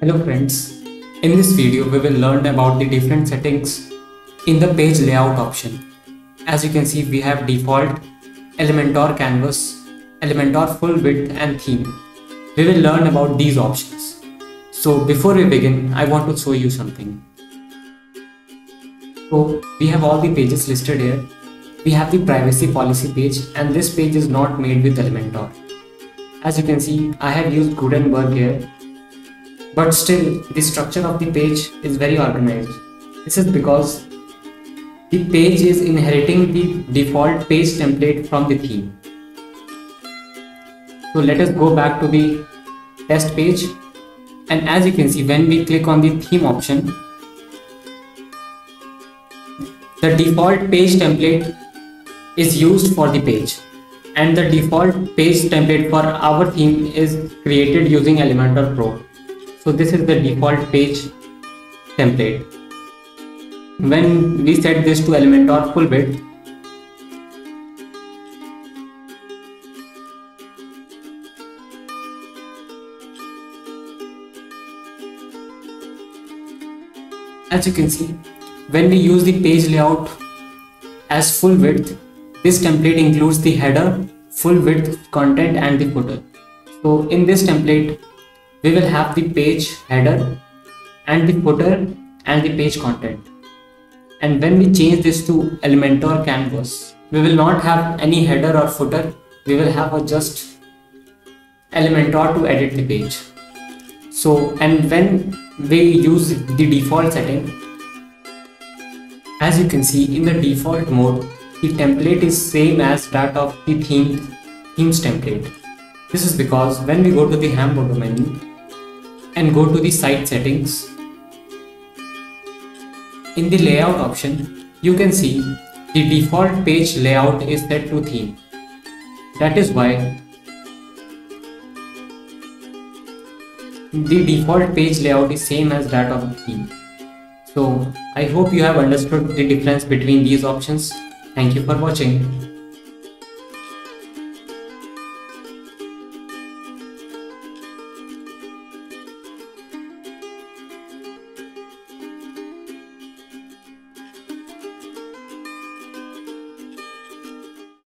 Hello friends, in this video we will learn about the different settings in the page layout option. As you can see we have default, Elementor canvas, Elementor full width and theme. We will learn about these options. So before we begin I want to show you something. So we have all the pages listed here. We have the privacy policy page and this page is not made with Elementor. As you can see I have used Gutenberg here but still the structure of the page is very organized. This is because the page is inheriting the default page template from the theme. So let us go back to the test page and as you can see when we click on the theme option the default page template is used for the page and the default page template for our theme is created using Elementor Pro. So this is the default page template. When we set this to Elementor full width, as you can see, when we use the page layout as full width, this template includes the header, full width content and the footer. So in this template, we will have the page header and the footer and the page content. And when we change this to Elementor canvas, we will not have any header or footer. We will have a just Elementor to edit the page. So, and when we use the default setting, as you can see in the default mode, the template is same as that of the theme themes template. This is because when we go to the hamburger menu and go to the site settings, in the layout option, you can see the default page layout is set to theme. That is why the default page layout is same as that of the theme. So I hope you have understood the difference between these options. Thank you for watching.